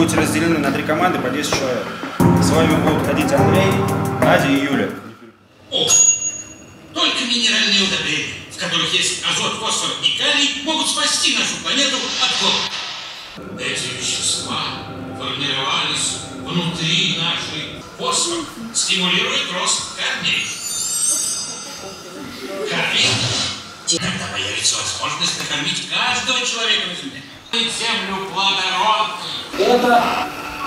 Будете разделены на три команды по 10 человек. С вами будут ходить Андрей, Надя и Юля. О, только минеральные удобрения, в которых есть азот, фосфор и калий, могут спасти нашу планету от голода. Эти вещества формировались внутри нашей фосфор, стимулирует рост корней. Корни. Тогда появится возможность накормить каждого человека на Земле. Землю плодородной. Это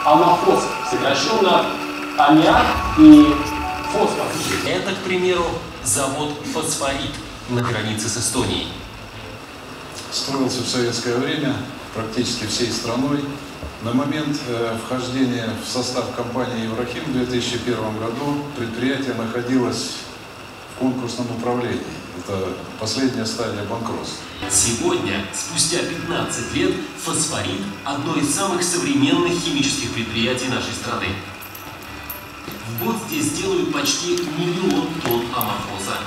амофос, сокращенно аммиак и фосфор. Это, к примеру, завод «Фосфорит» на границе с Эстонией. Строился в советское время практически всей страной. На момент э, вхождения в состав компании «Еврохим» в 2001 году предприятие находилось в конкурсном управлении. Это последняя стадия банкротства. Сегодня, спустя 15 лет, «Фосфорит» – одно из самых современных химических предприятий нашей страны. В год здесь делают почти миллион тонн аморфоза.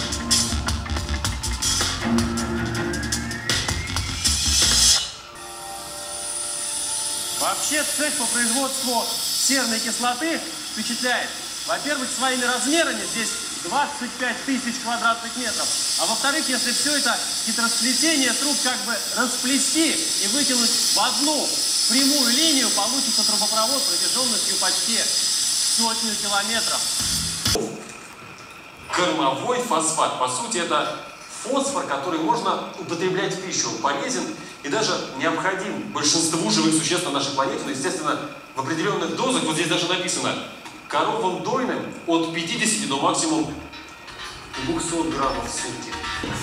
Вообще цех по производству серной кислоты впечатляет. Во-первых, своими размерами здесь 25 тысяч квадратных метров. А во-вторых, если все это хитросплетение труб как бы расплести и вытянуть в одну прямую линию, получится трубопровод протяженностью почти сотню километров. Кормовой фосфат, по сути, это фосфор, который можно употреблять в пищу. Он полезен и даже необходим большинству живых существ на нашей планете, но, естественно, в определенных дозах, вот здесь даже написано, коровам дойным от 50 до максимум 200 граммов в сутки.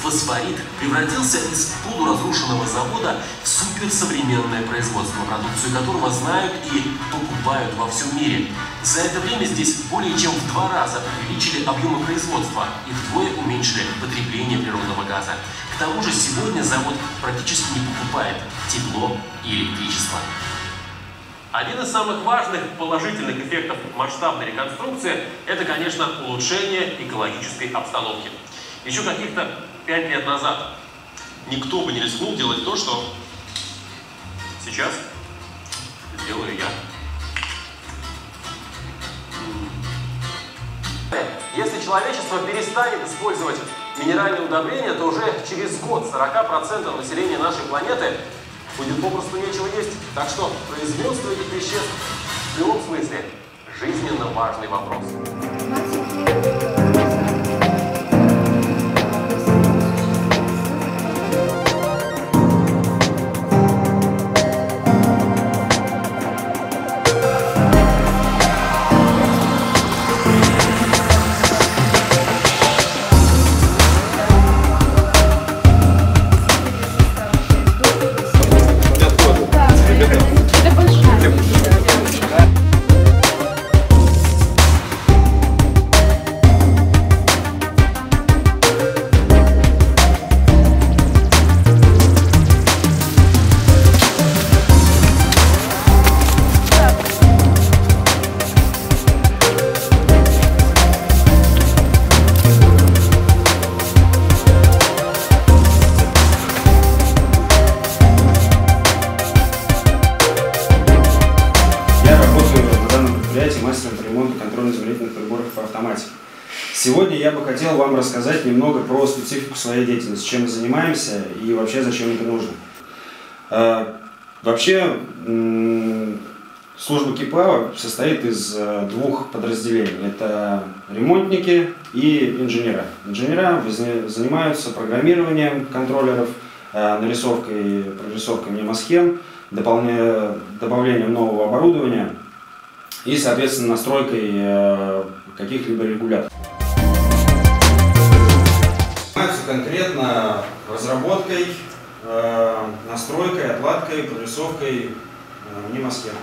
Фосфорит превратился из полуразрушенного завода в суперсовременное производство, продукцию которого знают и покупают во всем мире. За это время здесь более чем в два раза увеличили объемы производства и вдвое уменьшили потребление природного газа. К тому же сегодня завод практически не покупает тепло и электричество. Один из самых важных положительных эффектов масштабной реконструкции – это, конечно, улучшение экологической обстановки. Еще каких-то пять лет назад никто бы не рискнул делать то, что сейчас сделаю я. Если человечество перестанет использовать минеральные удобрения, то уже через год 40% населения нашей планеты будет попросту нечего есть. Так что производство этих веществ в любом смысле жизненно важный вопрос. Мастером по ремонту контрольно-измерительных приборов по автоматике. Сегодня я бы хотел вам рассказать немного про специфику своей деятельности, чем мы занимаемся и вообще зачем это нужно. Э, Вообще, служба КИПА состоит из э, двух подразделений. Это ремонтники и инженера. Инженера занимаются программированием контроллеров, э, нарисовкой, прорисовкой мнемосхем, добавлением нового оборудования и, соответственно, настройкой э, каких-либо регуляторов. Занимаются конкретно разработкой, э, настройкой, отладкой, прорисовкой э, мнемосхем.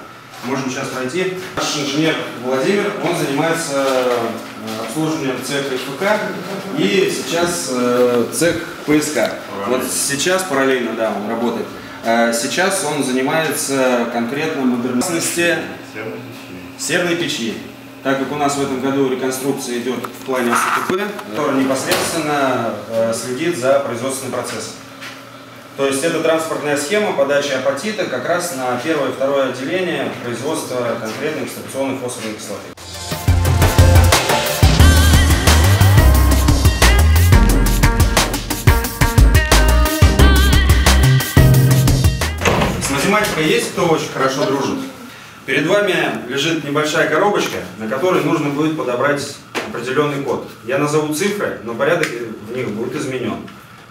Можем сейчас пройти. Наш инженер Владимир, он занимается обслуживанием цеха ФК и сейчас цех ПСК. Вот сейчас параллельно, да, он работает. Э, Сейчас он занимается конкретно модернизацией серной печи. Так как у нас в этом году реконструкция идет в плане СТП, который непосредственно э, следит за производственным процессом. То есть это транспортная схема подачи апатита как раз на первое и второе отделение производства конкретной экстракционной фосфорной кислоты. С математикой есть кто очень хорошо дружит? Перед вами лежит небольшая коробочка, на которой нужно будет подобрать определенный код. Я назову цифры, но порядок в них будет изменен.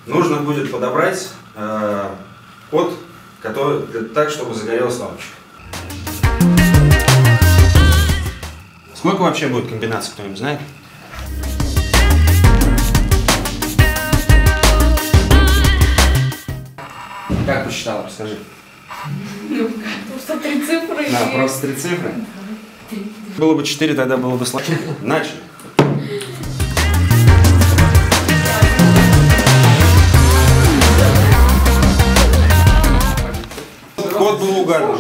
Нужно будет подобрать э, код, который, так, чтобы загорелась лампочка. Сколько вообще будет комбинаций, кто-нибудь знает? Как посчитала, расскажи. Просто три цифры Да, просто три цифры. Было бы четыре, тогда было бы сложнее. Начали. Код был угадан.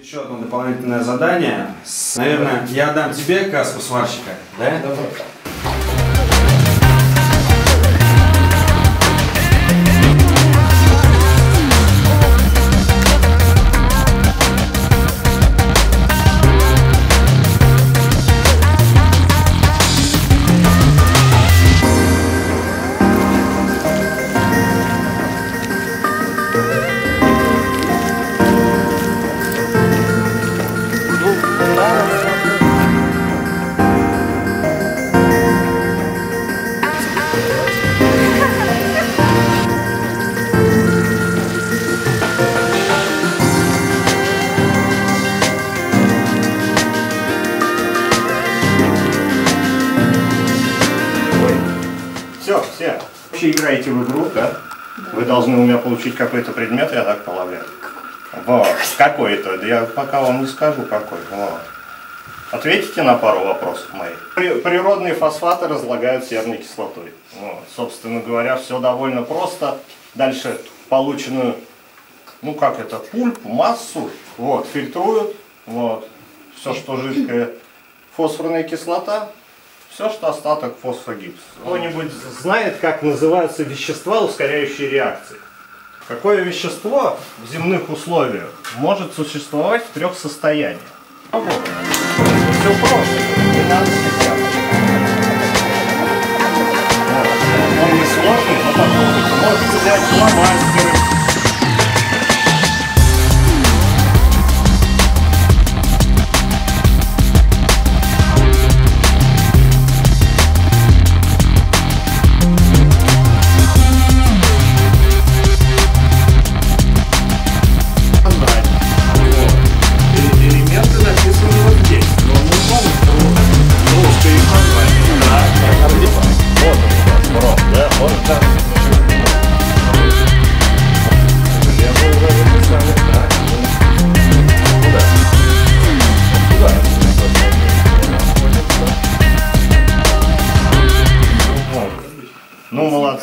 Еще одно дополнительное задание. Наверное, я отдам тебе каску сварщика, да? Все, Вообще играете в игру, да? Вы должны у меня получить какой-то предмет, я так полагаю. Вот, какой-то. Да я пока вам не скажу, какой. Вот. Ответите на пару вопросов моих. При- Природные фосфаты разлагают серной кислотой. Вот. Собственно говоря, все довольно просто. Дальше полученную, ну как это, пульпу, массу, вот, фильтруют. Вот. Все, что жидкое, фосфорная кислота, все, что остаток фосфогипса. Кто-нибудь знает, как называются вещества, ускоряющие реакции? Какое вещество в земных условиях может существовать в трех состояниях? Все просто, не надо. Он не сложный, но попробуйте. Можете взять фломастеры.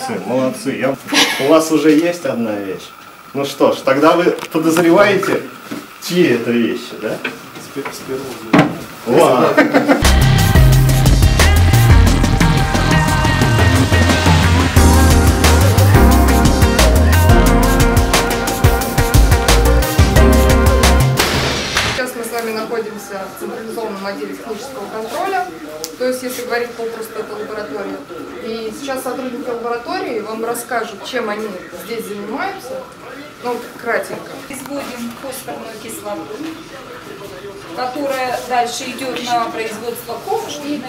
Молодцы, молодцы. Я... У вас уже есть одна вещь. Ну что ж, тогда вы подозреваете, чьи это вещи, да? Ладно. Сейчас находимся в централизованном отделе технического контроля, то есть, если говорить попросту, это лаборатория. И сейчас сотрудники лаборатории вам расскажут, чем они здесь занимаются, ну, кратенько. производим фосфорную кислоту, которая дальше идет на производство ковш и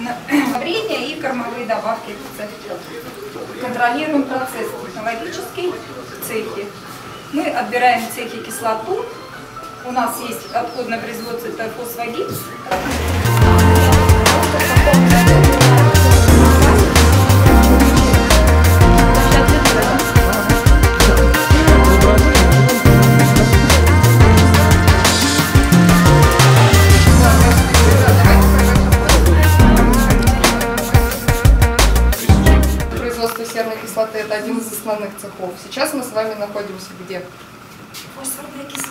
на варенья и кормовые добавки. Контролируем процесс технологический в цехе. Мы отбираем в цехе кислоту. У нас есть отходное производство, это фосфогипс. Серной кислоты – это один из основных цехов. Сейчас мы с вами находимся где? Фосфорная кислота.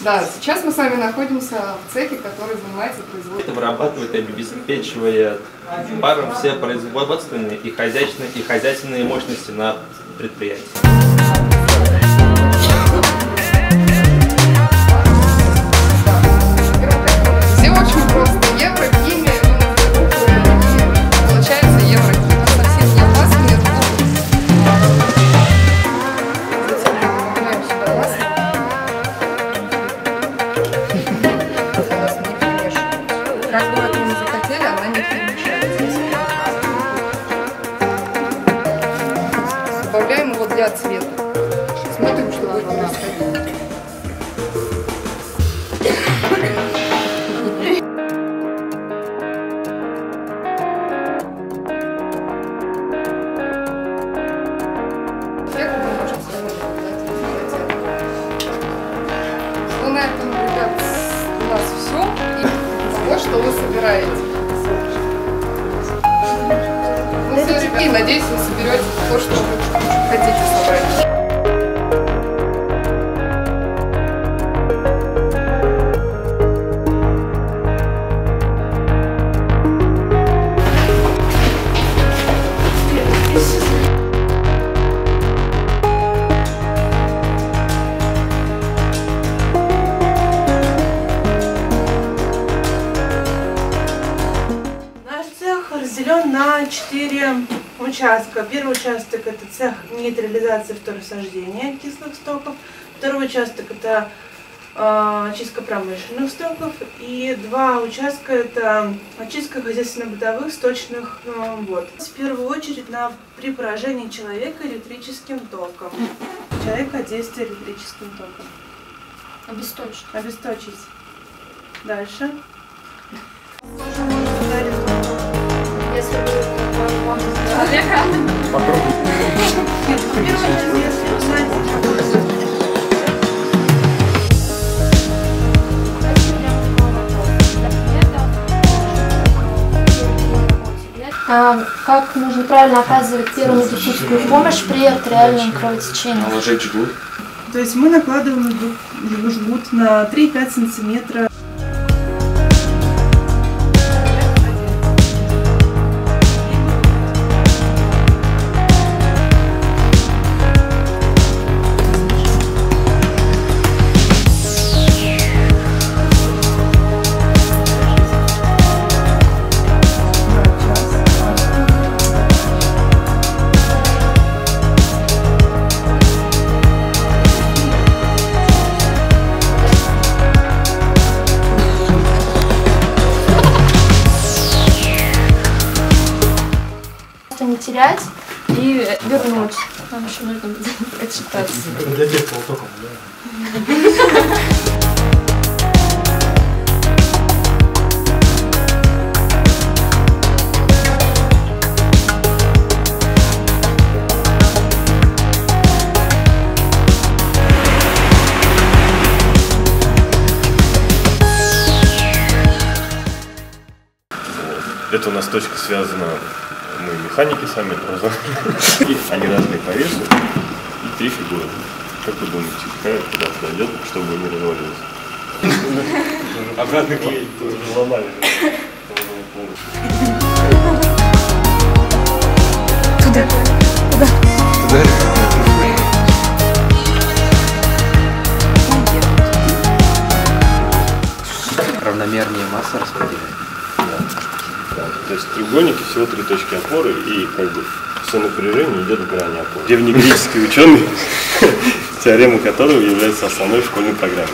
Да, сейчас мы с вами находимся в цехе, который занимается производством. Это вырабатывает и обеспечивает паром все производственные и хозяйственные, и хозяйственные мощности на предприятии. Собираете. Ну, все, ребят, надеюсь, вы соберете то, что вы хотите собрать. На четыре участка. Первый участок это цех нейтрализации второсождения кислых стоков. Второй участок это э, очистка промышленных стоков. И два участка это очистка хозяйственно-бытовых сточных э, вод. В первую очередь на, при поражении человека электрическим током. Человека от действия электрическим током. Обесточить. Обесточить. Дальше. Если вы вам человека. А, как нужно правильно оказывать первую медицинскую помощь при артериальном кровотечении? Наложить жгут. То есть мы накладываем жгут на 3-5 сантиметра. Терять и вернуть. Нам еще нужно отчитаться. Для тех, кто только, Это у нас точка связана, мы механики сами просто. Они разные по весу и три фигуры. Как вы думаете, какая куда подойдет, чтобы не развалилась? Обратный клей тоже ломали. Туда. Туда. Равномернее масса распределяет. Да, то есть треугольники всего три точки опоры и как бы все напряжение идет к грани опоры. Древнегреческий ученый, теорема которого является основной в школьной программе.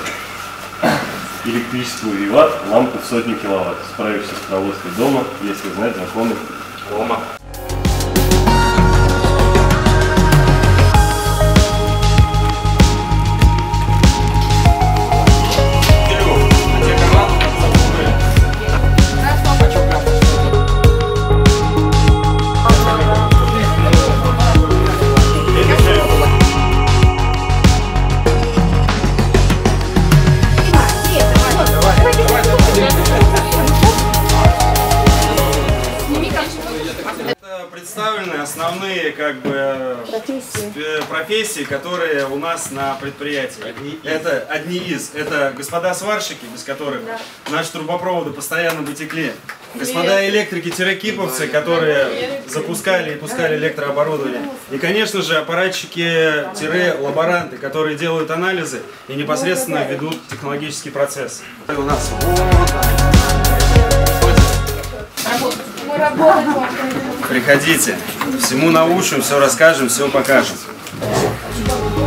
Электричество виват, лампа в сотню киловатт. Справишься с проводкой дома, если знать законы дома. Профессий, которые у нас на предприятии. Это одни из. Это господа сварщики, без которых наши трубопроводы постоянно бы текли. Господа электрики-киповцы, которые запускали и пускали электрооборудование. И, конечно же, аппаратчики-лаборанты, которые делают анализы и непосредственно ведут технологический процесс. У нас. Приходите, всему научим, все расскажем, все покажем. Don't you know?